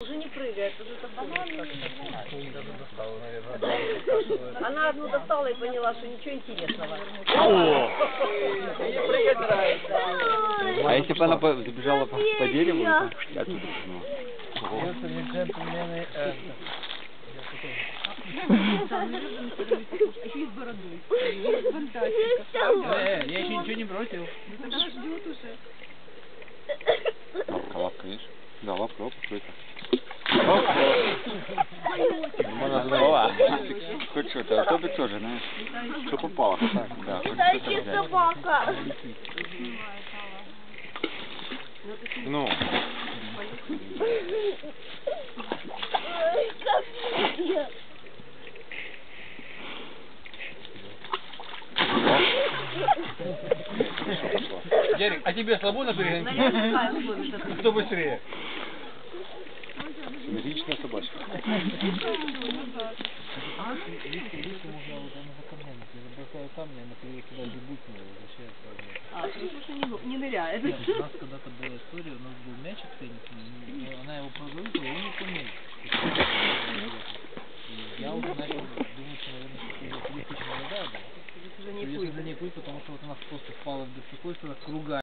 Уже не прыгает, уже это банан. Даже достала, наверное. Она одну достала и поняла, что ничего интересного. Ей прыгать нравится. А если бы она забежала по, по дереву, то оттуда э, Еще и с бородой. Фантастика. Э, я еще ничего не бросил. Она ждет уже. Лапка, лапка, видишь? Да, лапка, оп, что это? О, хоть что-то, а то бы тоже, знаешь, что попало. Так, да, взять. собака. Ну, Ой, как мне. Ярик, а тебе слабо на перегонки? Кто быстрее? Личная собачка. А, хорошо, что не, не ныряет. У нас когда-то была история, у нас был мячик теннисный, она его продавила, и он не. И я уже начал думать, что, наверное, что его 3000 вода была. Не Если пусть. за ней плыть, потому что вот у нас просто впало в беспокойство, круга